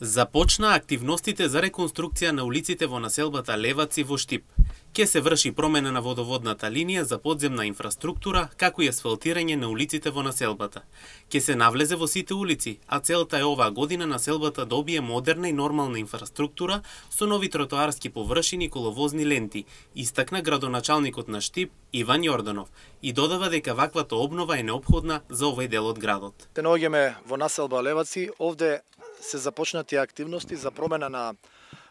Започна активностите за реконструкција на улиците во населбата Леваци во Штип. Ке се врши промена на водоводната линија за подземна инфраструктура, како и асфалтирање на улиците во населбата. Ке се навлезе во сите улици, а целта е оваа година населбата да добие модерна и нормална инфраструктура со нови тротоарски површини и коловозни ленти, истакна градоначалникот на Штип Иван Јорданов и додава дека ваквата обнова е необходна за овој дел од градот. Се наоѓаме во населба Леваци, овде се започнати активности за промена на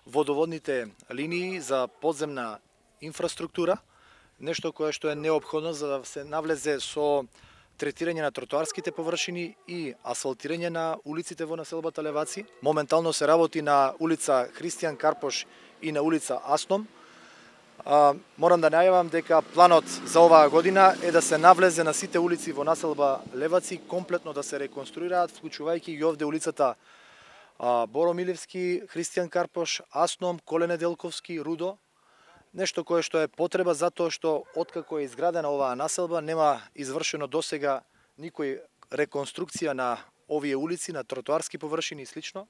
водоводните линии за подземна инфраструктура, нешто кое што е необходно за да се навлезе со третирање на тротоарските површини и асфалтирање на улиците во населбата Леваци. Моментално се работи на улица Христијан Карпош и на улица Асном. А, морам да најавам дека планот за оваа година е да се навлезе на сите улици во населба Леваци, комплетно да се реконструираат, вклучувајќи и овде улицата Боро Милевски, Христијан Карпош, Асном, Колене Делковски, Рудо, нешто кое што е потреба затоа што откако е изградена оваа населба нема извршено досега никој реконструкција на овие улици, на тротоарски површини и слично.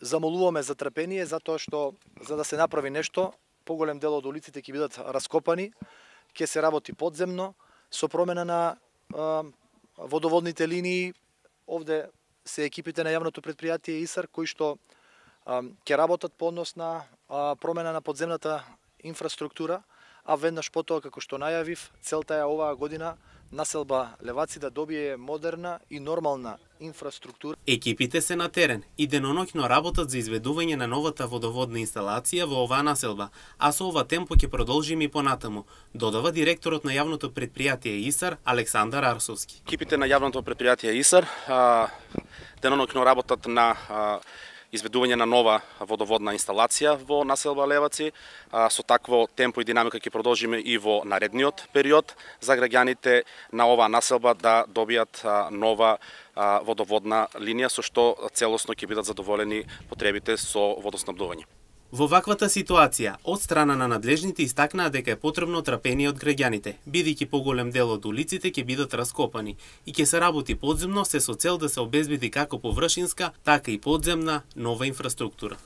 Замолуваме за трпение затоа што за да се направи нешто, поголем дел од улиците ќе бидат раскопани, ќе се работи подземно со промена на водоводните линии. Овде се екипите на јавното предпријатие ИСАР кои што ќе работат по однос на промена на подземната инфраструктура, а веднаш потоа како што најавив, целта е оваа година населба Леваци да добие модерна и нормална инфраструктура. Екипите се на терен и деноноќно работат за изведување на новата водоводна инсталација во оваа населба, а со ова темпо ќе продолжиме и понатаму, додава директорот на јавното предпријатие ИСАР Александар Арсовски. Екипите на јавното предпријатие ИСАР денонокно работат на изведување на нова водоводна инсталација во населба Леваци. Со такво темпо и динамика ќе продолжиме и во наредниот период за граѓаните на оваа населба да добијат нова водоводна линија со што целосно ќе бидат задоволени потребите со водоснабдување. Во ваквата ситуација, од страна на надлежните истакнаа дека е потребно трапение од граѓаните, бидејќи поголем дел од улиците ќе бидат раскопани и ќе се работи подземно се со цел да се обезбеди како површинска, така и подземна нова инфраструктура.